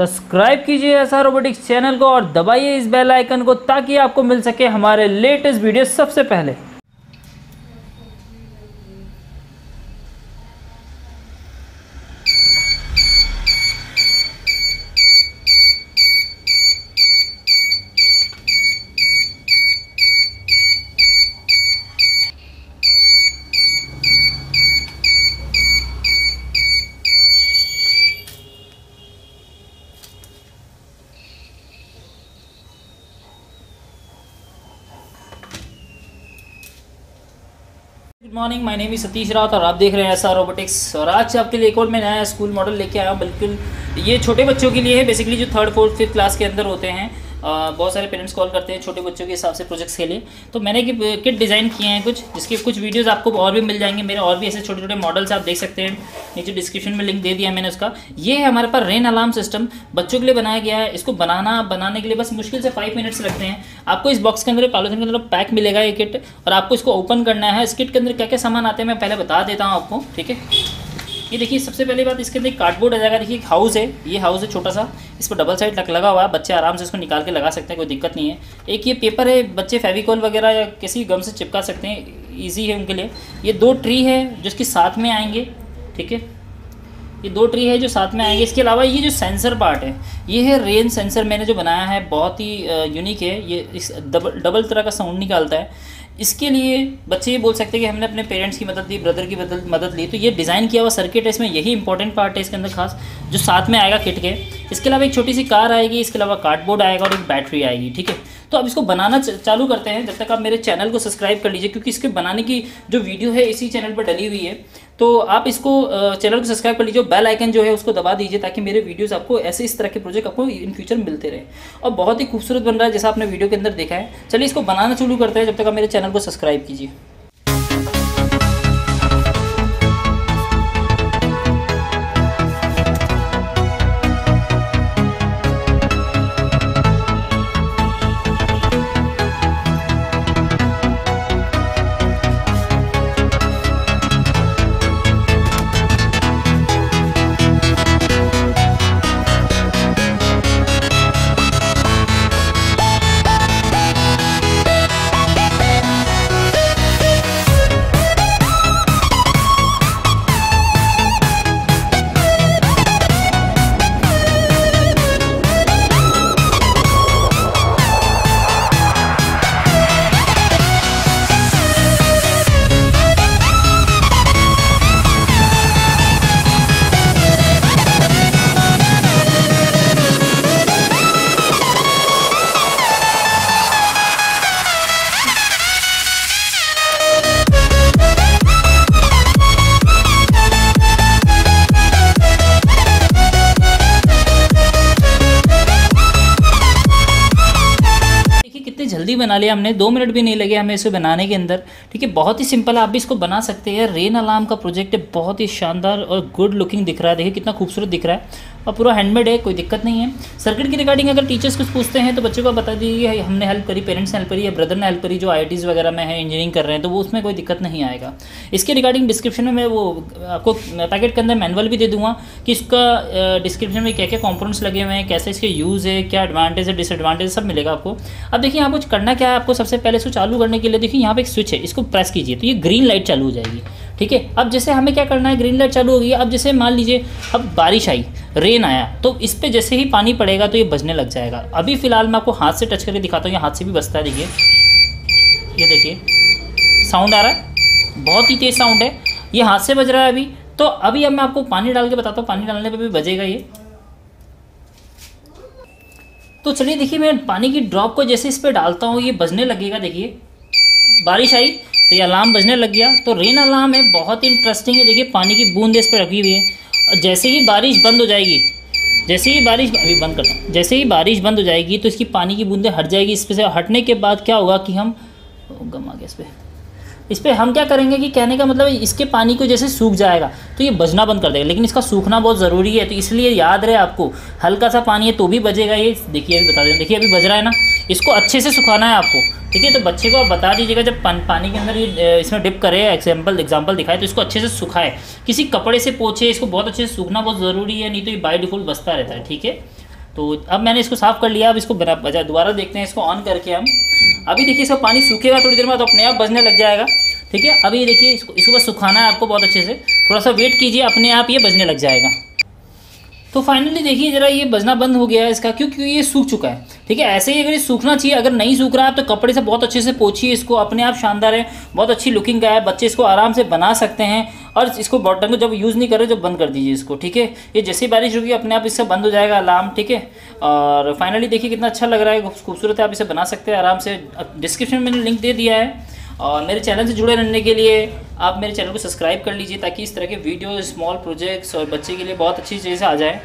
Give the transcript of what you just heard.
Subscribe कीजिए S R robotics channel को और दबाइए इस बेल आइकन को ताकि आपको मिल सके हमारे लेटेस्ट वीडियो सबसे पहले। Good morning my name is Satish Rawat और आप देख रहे हैं ऐसा रोबोटिक्स और आज आपके लिए एक और मैं नया स्कूल मॉडल लेके आया हूँ। बिल्कुल, ये छोटे बच्चों के लिए है। बेसिकली जो थर्ड फोर्थ फिफ्थ क्लास के अंदर होते हैं बहुत सारे पेरेंट्स कॉल करते हैं छोटे बच्चों के हिसाब से प्रोजेक्ट्स के लिए। तो मैंने कि किट डिज़ाइन किए हैं कुछ, जिसके कुछ वीडियोस आपको और भी मिल जाएँगे। मेरे और भी ऐसे छोटे छोटे मॉडल्स आप देख सकते हैं। नीचे डिस्क्रिप्शन में लिंक दे दिया मैंने उसका। ये है हमारे पास रेन अलार्म सिस्टम बच्चों के लिए बनाया गया है। इसको बनाना, बनाने के लिए बस मुश्किल से फाइव मिनट्स लगते हैं। आपको इस बॉक्स के अंदर पॉलिथीन के अंदर पैक मिलेगा ये किट और आपको इसको ओपन करना है। इस किट के अंदर क्या क्या सामान आते हैं, मैं पहले बता देता हूँ आपको, ठीक है? ये देखिए, सबसे पहली बात, इसके अंदर कार्डबोर्ड आ जाएगा। देखिए हाउस है। ये हाउस है छोटा सा इस पर डबल साइड लगा हुआ है। बच्चे आराम से इसको निकाल के लगा सकते हैं, कोई दिक्कत नहीं है। एक ये पेपर है, बच्चे फेविकॉल वगैरह या किसी गम से चिपका सकते हैं। ईजी है उनके लिए। ये दो ट्री है, जिसके साथ में आएँगे। ठीक है? ये दो ट्री है जो साथ में आएँगे। इसके अलावा ये जो सेंसर पार्ट है, ये है रेन सेंसर मैंने जो बनाया है, बहुत ही यूनिक है। ये इस डबल डबल तरह का साउंड निकालता है। इसके लिए बच्चे ये बोल सकते हैं कि हमने अपने पेरेंट्स की मदद ली ब्रदर की मदद मदद ली। तो ये डिज़ाइन किया हुआ सर्किट है, इसमें यही इंपॉर्टेंट पार्ट है इसके अंदर खास, जो साथ में आएगा किट के। इसके अलावा एक छोटी सी कार आएगी, इसके अलावा कार्डबोर्ड आएगा और एक बैटरी आएगी, ठीक है? तो अब इसको बनाना चालू करते हैं जब तक आप मेरे चैनल को सब्सक्राइब कर लीजिए, क्योंकि इसके बनाने की जो वीडियो है इसी चैनल पर डली हुई है। तो आप इसको चैनल को सब्सक्राइब कर लीजिए बेल आइकन जो है उसको दबा दीजिए ताकि मेरे वीडियोस आपको ऐसे इस तरह के प्रोजेक्ट आपको इन फ्यूचर मिलते रहे। और बहुत ही खूबसूरत बन रहा है, जैसा आपने वीडियो के अंदर देखा है। चलिए इसको बनाना शुरू करते हैं जब तक आप मेरे चैनल को सब्सक्राइब कीजिए। जल्दी बना लिया, हमने दो मिनट भी नहीं लगे हमें इसे बनाने के अंदर। ठीक है, बहुत ही सिंपल आप भी इसको बना सकते हैं। रेन अलार्म का प्रोजेक्ट है, बहुत ही शानदार और गुड लुकिंग दिख रहा है। देखिए कितना खूबसूरत दिख रहा है। और पूरा हैंडमेड है, कोई दिक्कत नहीं है। सर्किट की रिगार्डिंग अगर टीचर्स कुछ पूछते हैं तो बच्चों को बता दीजिए हमने हेल्प करी पेरेंट्स ने हेल्प करी या ब्रदर ने हेल्प करी, जो आई वगैरह में है इंजीनियरिंग कर रहे हैं तो वो उसमें कोई दिक्कत नहीं आएगा। इसके रिगार्डिंग डिस्क्रिप्शन में मैं वो, आपको पैकेट के अंदर मैनुअल भी दे दूँगा कि इसका डिस्क्रिप्शन में क्या क्या कॉम्पोनेंट्स लगे हुए हैं, कैसे इसके यूज़ है, क्या एडवांटेज है डिसएडवांटेज सब मिलेगा आपको। अब देखिए, यहाँ कुछ करना क्या है, आपको सबसे पहले इसको चालू करने के लिए देखिए, यहाँ पे एक स्विच है, इसको प्रेस कीजिए तो ये ग्रीन लाइट चालू हो जाएगी। ठीक है? अब जैसे हमें क्या करना है? ग्रीन लाइट चालू हो गई अब जैसे मान लीजिए, अब बारिश आई रेन आया तो इस पर जैसे ही पानी पड़ेगा तो ये बजने लग जाएगा। अभी फ़िलहाल मैं आपको हाथ से टच करके दिखाता हूँ। ये हाथ से भी बजता है, देखिए। ये देखिए। साउंड आ रहा है? बहुत ही तेज़ साउंड है। ये हाथ से बज रहा है अभी। तो अभी अब मैं आपको पानी डाल के बताता हूँ। पानी डालने पे भी बजेगा ये। तो चलिए, देखिए, मैं पानी की ड्रॉप को जैसे इस पर डालता हूँ, ये बजने लगेगा, देखिए। बारिश आई। तो ये अलार्म बजने लग गया। तो रेन अलार्म है, बहुत ही इंटरेस्टिंग है। देखिए, पानी की बूंद इस पर रखी हुई है। और जैसे ही बारिश बंद हो जाएगी, जैसे ही बारिश, अभी बंद करता हूँ। जैसे ही बारिश बंद हो जाएगी तो इसकी पानी की बूंदें हट जाएगी। इस पर से हटने के बाद क्या होगा कि हम गम आ गया इस पर इस पर हम क्या करेंगे कि कहने का मतलब इसके पानी को जैसे सूख जाएगा तो ये बजना बंद कर देगा। लेकिन इसका सूखना बहुत ज़रूरी है। तो इसलिए याद रहे आपको, हल्का सा पानी है तो भी बजेगा ये। देखिए, अभी बता दें देखिए, अभी बज रहा है ना? इसको अच्छे से सुखाना है आपको। ठीक है तो बच्चे को आप बता दीजिएगा जब पान, पानी के अंदर ये इसमें डिप करे एग्ज़ाम्पल एग्ज़ाम्पल दिखाए तो इसको अच्छे से सुखाए। किसी कपड़े से पोछे इसको बहुत अच्छे से सूखना बहुत ज़रूरी है नहीं तो ये बाई डिफ़ॉल्ट बसता रहता है ठीक है? तो अब मैंने इसको साफ़ कर लिया अब इसको बना बजा दोबारा देखते हैं इसको ऑन करके हम। अभी देखिए इसका पानी सूखेगा थोड़ी देर बाद तो अपने आप बजने लग जाएगा। ठीक है अभी देखिए इसको इसको बस सुखाना है आपको बहुत अच्छे से। थोड़ा सा वेट कीजिए अपने आप ये बजने लग जाएगा। तो फाइनली देखिए जरा ये बजना बंद हो गया है इसका, क्यों क्योंकि ये सूख चुका है। ठीक है, ऐसे ही अगर ये सूखना चाहिए, अगर नहीं सूख रहा है तो कपड़े से बहुत अच्छे से पोछिए, इसको अपने आप शानदार है, बहुत अच्छी लुकिंग का है, बच्चे इसको आराम से बना सकते हैं, और इसको बॉटन को जब यूज़ नहीं करें जब बंद कर दीजिए इसको, ठीक है? ये जैसे ही बारिश होगी, अपने आप इससे बंद हो जाएगा अलार्म ठीक है? और फाइनली देखिए कितना अच्छा लग रहा है, खूबसूरत है, आप इसे बना सकते हैं आराम से। डिस्क्रिप्शन में मैंने लिंक दे दिया है। और मेरे चैनल से जुड़े रहने के लिए आप मेरे चैनल को सब्सक्राइब कर लीजिए ताकि इस तरह के वीडियो, स्मॉल प्रोजेक्ट्स और बच्चे के लिए बहुत अच्छी चीज़ें आ जाए।